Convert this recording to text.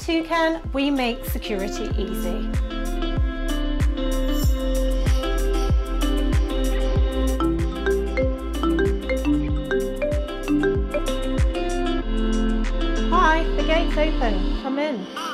Toucan, we make security easy. Hi, the gate's open. Come in.